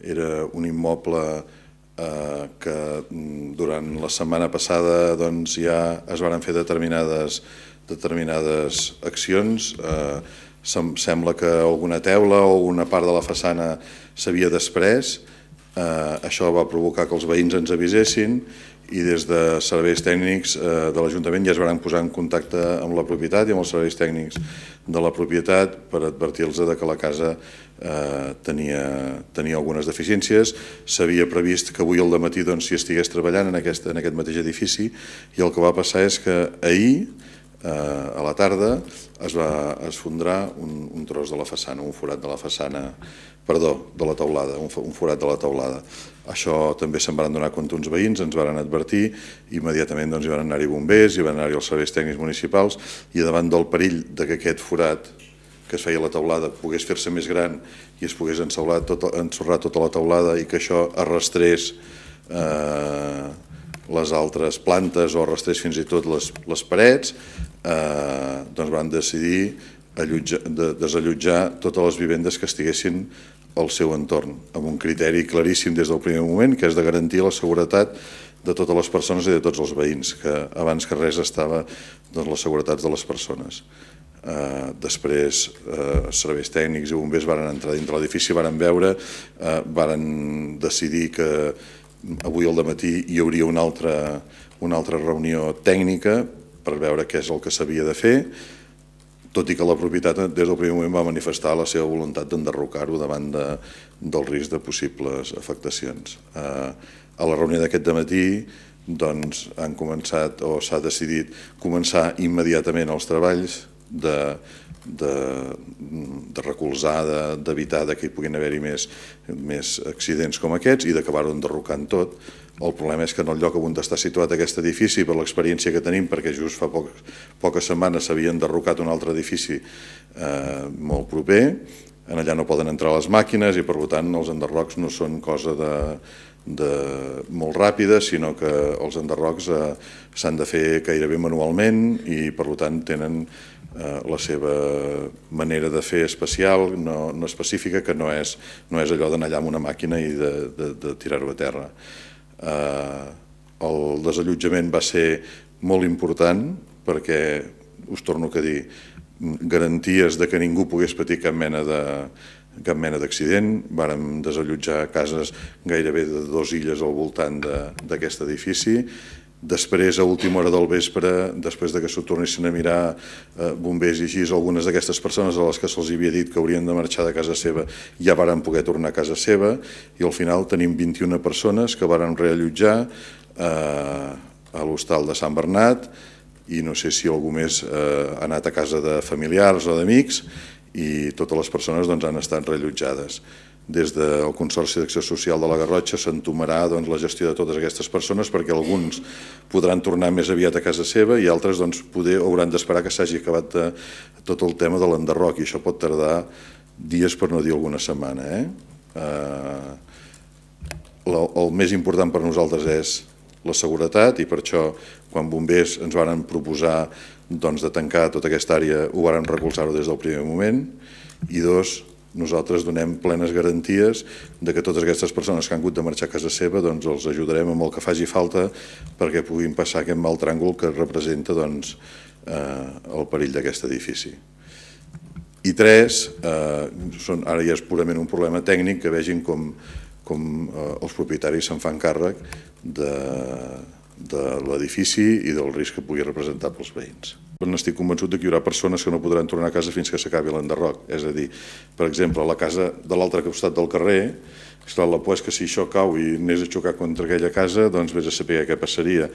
era un immoble eh, que mm, durant la setmana passada doncs, ja es van fer determinades, determinades accions. Eh, sembla que alguna teula o una part de la façana s'havia després. Eh, això va provocar que els veïns ens avisessin i des de serveis tècnics eh, de l'Ajuntament ja es van posar en contacte amb la propietat i amb els serveis tècnics de la propietat per advertir-los que la casa eh, tenia, tenia algunes deficiències. S'havia previst que avui al matí doncs, s'hi estigués treballant en aquest, en aquest mateix edifici i el que va passar és que ahir, eh, a la tarda, es va esfondrar un, un tros de la façana, un forat de la façana, perdó, de la taulada, un, un forat de la taulada. Això també se'n van donar compte uns veïns, ens van advertir, immediatament doncs, hi van anar-hi bombers, hi van anar-hi els serveis tècnics municipals i davant del perill de que aquest forat que es feia la taulada pogués fer-se més gran i es pogués ensorrar tota, ensorrar tota la taulada i que això arrastrés eh, les altres plantes o arrastrés fins i tot les, les parets, eh, doncs van decidir allotjar, de, desallotjar totes les vivendes que estiguessin al seu entorn, amb un criteri claríssim des del primer moment, que és de garantir la seguretat de totes les persones i de tots els veïns, que abans que res estava doncs, la seguretat de les persones. Eh, després, eh, serveis tècnics i bombers varen entrar dintre l'edifici, varen veure, eh, varen decidir que avui al matí hi hauria una altra, una altra reunió tècnica per veure què és el que s'havia de fer, tot i que la propietat des del primer moment va manifestar la seva voluntat d'enderrocar-ho davant de, del risc de possibles afectacions. Eh, a la reunió d'aquest matí doncs, han començat o s'ha decidit començar immediatament els treballs de, de, de recolzar, d'evitar de, que hi puguin haver-hi més, més accidents com aquests i d'acabar-ho enderrocant tot. El problema és que en el lloc on està situat aquest edifici, per l'experiència que tenim, perquè just fa poc, poques setmanes s'havia enderrocat un altre edifici eh, molt proper, en allà no poden entrar les màquines i per tant els enderrocs no són cosa de, de molt ràpida, sinó que els enderrocs eh, s'han de fer gairebé manualment i per tant tenen la seva manera de fer especial, no, no específica, que no és, no és allò d'anar allà amb una màquina i de, de, de tirar-ho a terra. Eh, el desallotjament va ser molt important perquè, us torno a dir, garanties de que ningú pogués patir cap mena de, cap mena d'accident, vàrem desallotjar cases gairebé de dues illes al voltant d'aquest edifici, Després, a última hora del vespre, després de que s'ho tornessin a mirar eh, bombers i així, algunes d'aquestes persones a les que se'ls havia dit que haurien de marxar de casa seva ja varen poder tornar a casa seva i al final tenim 21 persones que varen reallotjar eh, a l'hostal de Sant Bernat i no sé si algú més eh, ha anat a casa de familiars o d'amics i totes les persones doncs, han estat reallotjades des del Consorci d'Acció Social de la Garrotxa s'entomarà doncs, la gestió de totes aquestes persones perquè alguns podran tornar més aviat a casa seva i altres doncs, poder hauran d'esperar que s'hagi acabat eh, tot el tema de l'enderroc i això pot tardar dies per no dir alguna setmana. Eh? Eh, el, el més important per nosaltres és la seguretat i per això quan bombers ens varen proposar doncs, de tancar tota aquesta àrea ho varen recolzar-ho des del primer moment i dos, nosaltres donem plenes garanties de que totes aquestes persones que han hagut de marxar a casa seva doncs els ajudarem amb el que faci falta perquè puguin passar aquest mal tràngol que representa doncs, eh, el perill d'aquest edifici. I tres, eh, són, ara ja és purament un problema tècnic que vegin com, com eh, els propietaris se'n fan càrrec de, de l'edifici i del risc que pugui representar pels veïns estic convençut que hi haurà persones que no podran tornar a casa fins que s'acabi l'enderroc. És a dir, per exemple, la casa de l'altre costat del carrer, esclar, la por és que si això cau i anés a xocar contra aquella casa, doncs vés a saber què passaria.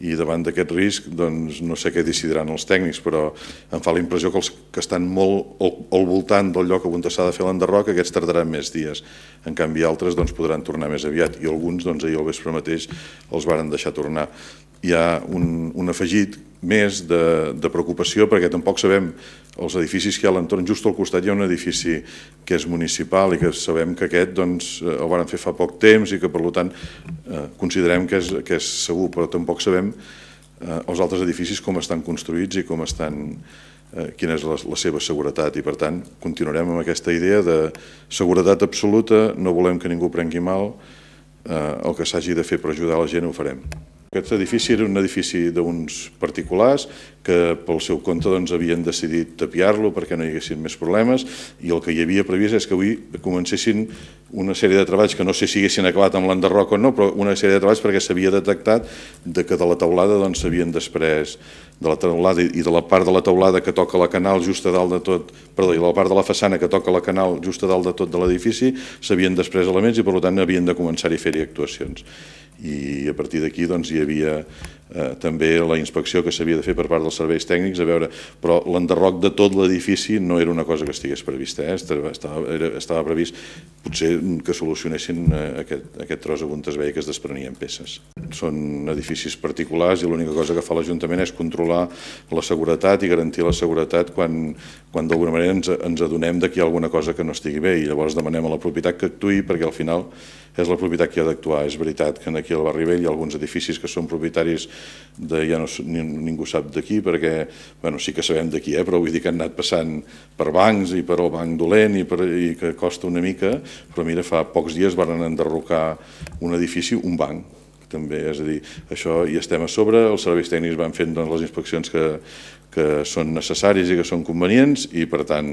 I davant d'aquest risc, doncs no sé què decidiran els tècnics, però em fa la impressió que els que estan molt al, voltant del lloc on s'ha de fer l'enderroc, aquests tardaran més dies. En canvi, altres doncs, podran tornar més aviat i alguns doncs, ahir al vespre mateix els varen deixar tornar. Hi ha un, un afegit més de, de preocupació perquè tampoc sabem els edificis que hi ha a l'entorn. Just al costat hi ha un edifici que és municipal i que sabem que aquest doncs, el van fer fa poc temps i que per tant eh, considerem que és, que és segur, però tampoc sabem eh, els altres edificis com estan construïts i com estan, eh, quina és la, seva seguretat i per tant continuarem amb aquesta idea de seguretat absoluta, no volem que ningú prengui mal, eh, el que s'hagi de fer per ajudar la gent ho farem. Aquest edifici era un edifici d'uns particulars que pel seu compte doncs, havien decidit tapiar-lo perquè no hi haguessin més problemes i el que hi havia previst és que avui comencessin una sèrie de treballs que no sé si haguessin acabat amb l'enderroc o no, però una sèrie de treballs perquè s'havia detectat de que de la teulada doncs, s'havien doncs, després de la teulada i de la part de la teulada que toca la canal just a dalt de tot, perdó, i la part de la façana que toca la canal just a dalt de tot de l'edifici s'havien després elements i per tant havien de començar-hi a fer-hi actuacions. I a partir d'aquí doncs, hi havia eh, també la inspecció que s'havia de fer per part dels serveis tècnics, a veure, però l'enderroc de tot l'edifici no era una cosa que estigués prevista, eh? estava, era, estava previst potser que solucionessin eh, aquest, aquest tros on es veia que es desprenien peces. Són edificis particulars i l'única cosa que fa l'Ajuntament és controlar la seguretat i garantir la seguretat quan, quan d'alguna manera ens, ens adonem que hi ha alguna cosa que no estigui bé i llavors demanem a la propietat que actuï perquè al final és la propietat que ha d'actuar. És veritat que aquí al barri vell hi ha alguns edificis que són propietaris de ja no, ningú sap d'aquí perquè bueno, sí que sabem d'aquí, eh, però vull dir que han anat passant per bancs i per el banc dolent i, per, i que costa una mica, però mira, fa pocs dies van enderrocar un edifici, un banc, també, és a dir, això hi estem a sobre, els serveis tècnics van fent doncs, les inspeccions que, que són necessaris i que són convenients i per tant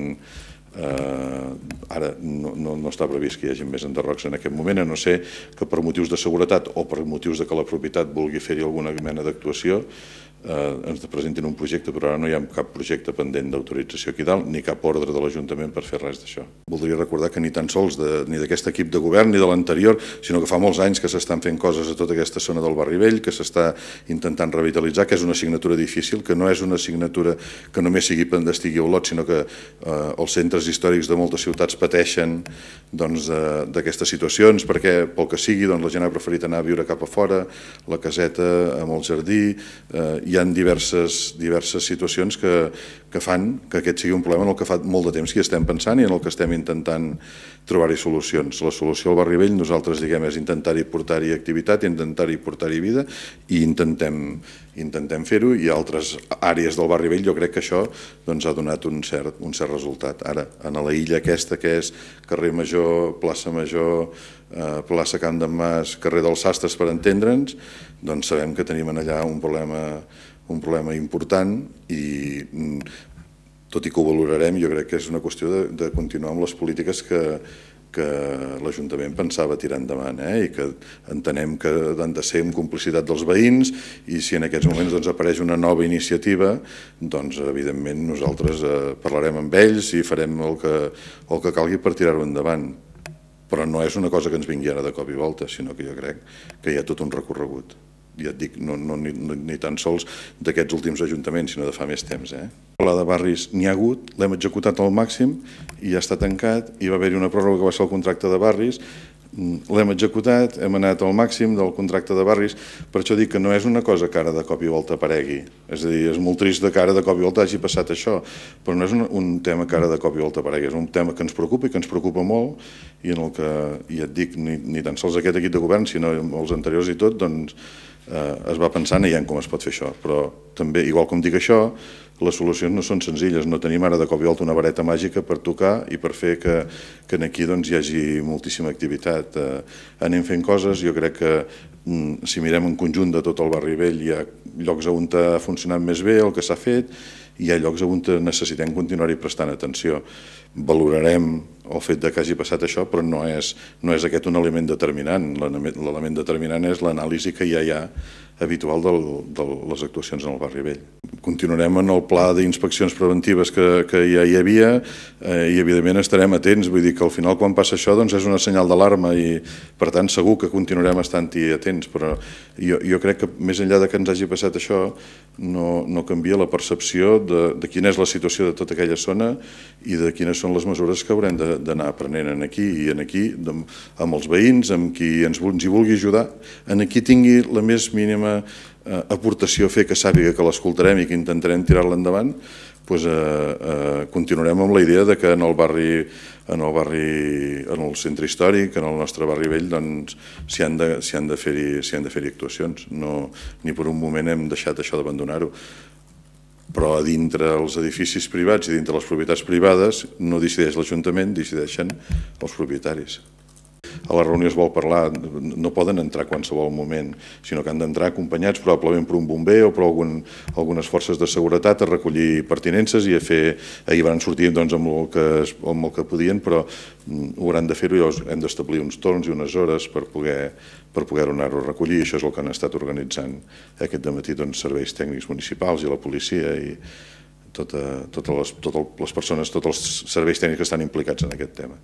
Eh, ara no, no, no està previst que hi hagi més enderrocs en aquest moment, a no ser que per motius de seguretat o per motius de que la propietat vulgui fer-hi alguna mena d'actuació eh, ens presentin un projecte, però ara no hi ha cap projecte pendent d'autorització aquí dalt, ni cap ordre de l'Ajuntament per fer res d'això. Voldria recordar que ni tan sols de, ni d'aquest equip de govern ni de l'anterior, sinó que fa molts anys que s'estan fent coses a tota aquesta zona del barri vell, que s'està intentant revitalitzar, que és una assignatura difícil, que no és una assignatura que només sigui estigui a Olot, sinó que eh, els centres històrics de moltes ciutats pateixen doncs, d'aquestes doncs, situacions, perquè pel que sigui doncs, la gent ha preferit anar a viure cap a fora, la caseta amb el jardí, eh, hi ha diverses, diverses situacions que, que fan que aquest sigui un problema en el que fa molt de temps que estem pensant i en el que estem intentant trobar-hi solucions. La solució al barri vell nosaltres diguem és intentar-hi portar-hi activitat, intentar-hi portar-hi vida i intentem, intentem fer-ho i altres àrees del barri vell jo crec que això doncs, ha donat un cert, un cert resultat. Ara, en la illa aquesta que és carrer Major, plaça Major, eh, plaça Camp d'en Mas, carrer dels Sastres per entendre'ns, doncs sabem que tenim allà un problema, un problema important i mm, tot i que ho valorarem, jo crec que és una qüestió de, de continuar amb les polítiques que, que l'Ajuntament pensava tirar endavant eh? i que entenem que han de ser en complicitat dels veïns i si en aquests moments doncs, apareix una nova iniciativa, doncs evidentment nosaltres eh, parlarem amb ells i farem el que, el que calgui per tirar-ho endavant. Però no és una cosa que ens vingui ara de cop i volta, sinó que jo crec que hi ha tot un recorregut ja et dic, no, no, ni, ni tan sols d'aquests últims ajuntaments, sinó de fa més temps. Eh? La de barris n'hi ha hagut, l'hem executat al màxim i ja està tancat, i va haver-hi una pròrroga que va ser el contracte de barris, mm, l'hem executat, hem anat al màxim del contracte de barris, per això dic que no és una cosa que ara de cop i volta aparegui. És a dir, és molt trist de cara de cop i volta hagi passat això, però no és un, un tema que ara de cop i volta aparegui, és un tema que ens preocupa i que ens preocupa molt i en el que, i et dic, ni, ni tan sols aquest equip de govern, sinó els anteriors i tot, doncs eh, es va pensant i com es pot fer això, però també, igual com dic això, les solucions no són senzilles, no tenim ara de cop i volta una vareta màgica per tocar i per fer que, que aquí doncs, hi hagi moltíssima activitat. Eh, anem fent coses, jo crec que mm, si mirem en conjunt de tot el barri vell hi ha llocs on ha funcionat més bé el que s'ha fet i hi ha llocs on necessitem continuar-hi prestant atenció. Valorarem el fet de que hagi passat això, però no és, no és aquest un element determinant. L'element determinant és l'anàlisi que ja hi ha habitual de les actuacions en el barri vell. Continuarem en el pla d'inspeccions preventives que, que ja hi havia eh, i evidentment estarem atents, vull dir que al final quan passa això doncs és una senyal d'alarma i per tant segur que continuarem estant-hi atents, però jo, jo crec que més enllà de que ens hagi passat això no, no canvia la percepció de, de quina és la situació de tota aquella zona i de quines són les mesures que haurem d'anar aprenent en aquí i en aquí amb els veïns, amb qui ens, hi vulgui ajudar, en aquí tingui la més mínima mínima eh, aportació a fer que sàpiga que l'escoltarem i que intentarem tirar-la endavant, doncs, eh, eh, continuarem amb la idea de que en el barri, en el barri, en el centre històric, en el nostre barri vell, doncs s'hi han de, han de fer-hi fer actuacions. No, ni per un moment hem deixat això d'abandonar-ho. Però a dintre els edificis privats i dintre les propietats privades no decideix l'Ajuntament, decideixen els propietaris a la reunió es vol parlar, no poden entrar a qualsevol moment, sinó que han d'entrar acompanyats probablement per un bomber o per algun, algunes forces de seguretat a recollir pertinences i a fer, ahir van sortir doncs, amb, el que, amb el que podien, però mm, ho hauran de fer-ho i llavors hem d'establir uns torns i unes hores per poder per poder anar-ho a recollir. Això és el que han estat organitzant aquest matí doncs, serveis tècnics municipals i la policia i tota, totes, les, totes les persones, tots els serveis tècnics que estan implicats en aquest tema.